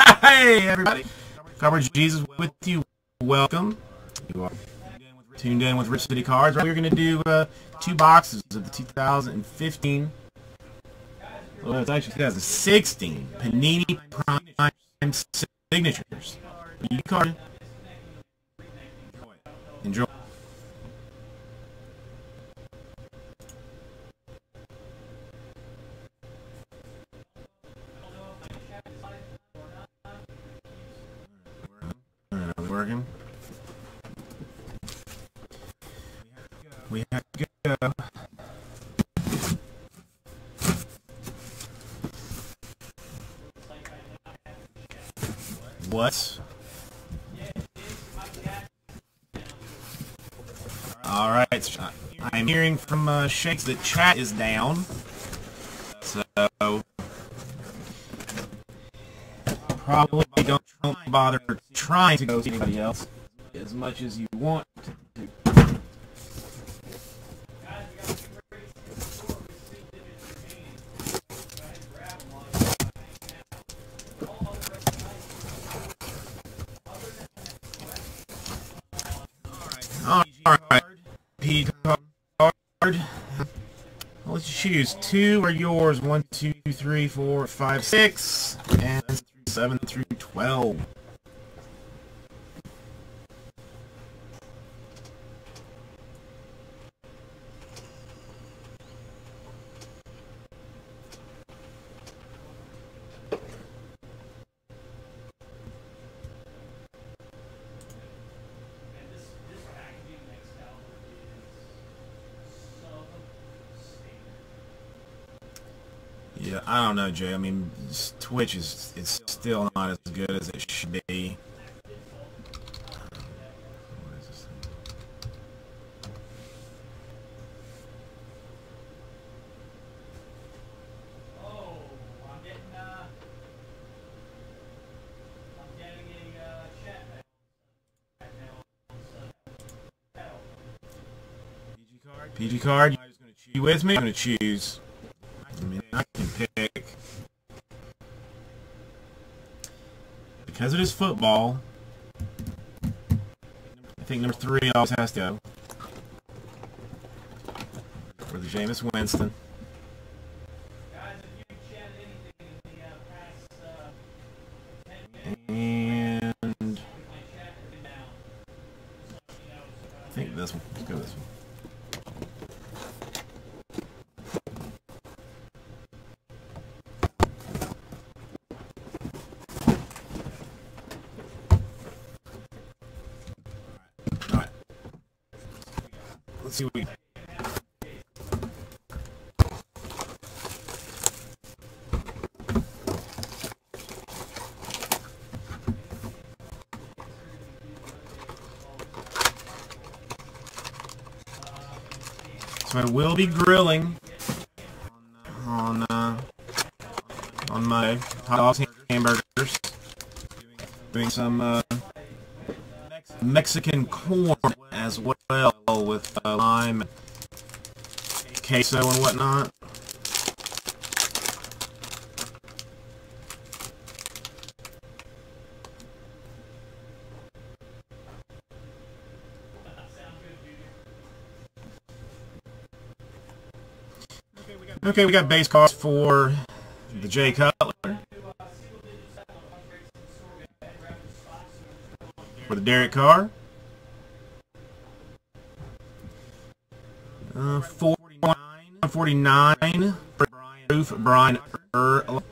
Hey, everybody. Coverage Jesus with you. Welcome. You are tuned in with Rip City Cards. We're going to do uh, two boxes of the 2015, well, it's actually 2016 Panini Prime Signatures. You card. Working. We have to go. What? All right. I'm hearing from uh, Shakes that chat is down. So probably bother trying to go see anybody else as much as you want to. All right, P card. I'll let you choose. Two are yours. One, two, three, four, five, six, and seven through twelve. Yeah, I don't know, Jay. I mean, Twitch is it's still not as good as it should be. Oh, I'm getting a chat now. PG card, you with me? I'm going to choose. I mean, I can pick. Because it is football, I think number three always has to go. For the Jameis Winston. And I think this one. Let's go this one. Alright. Let's see what we So I will be grilling on uh, on my hot dogs hamburgers. Doing some uh, Mexican corn as well lime, queso, and whatnot. Okay, we got base cost for the Jay Cutler. For the Derek Carr. 49, 49 for Roof Brian. A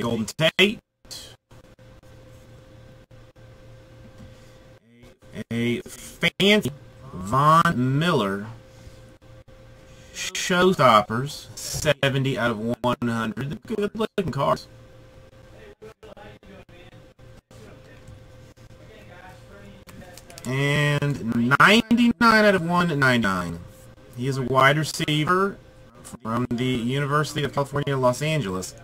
Golden Tate. A fancy Von Miller Showstoppers, 70 out of 100. Good looking cards. And 99 out of 199. He is a wide receiver from the University of California, Los Angeles.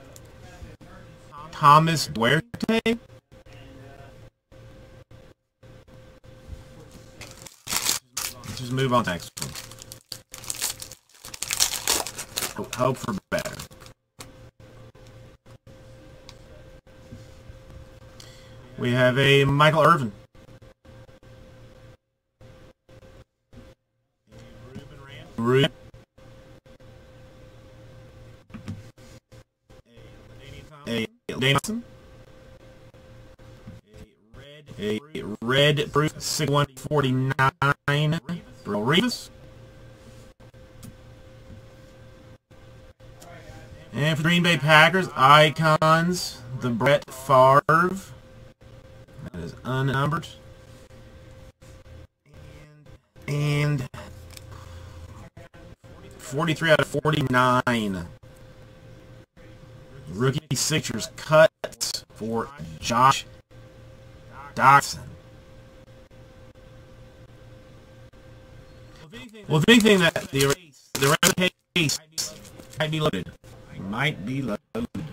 Thomas Duarte. Let's just move on to next one. Hope for better. We have a Michael Irvin. Ruben. A Danielson. A red proof 6149. Bro Rivas. And for Green Bay Packers, icons, the Brett Favre. That is unnumbered. And 43 out of 49. Rookie Sixers cut for Josh Doctson. Well, if anything, that the the rest case might be loaded. Might be loaded.